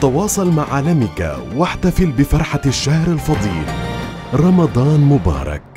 تواصل مع عالمك واحتفل بفرحة الشهر الفضيل. رمضان مبارك.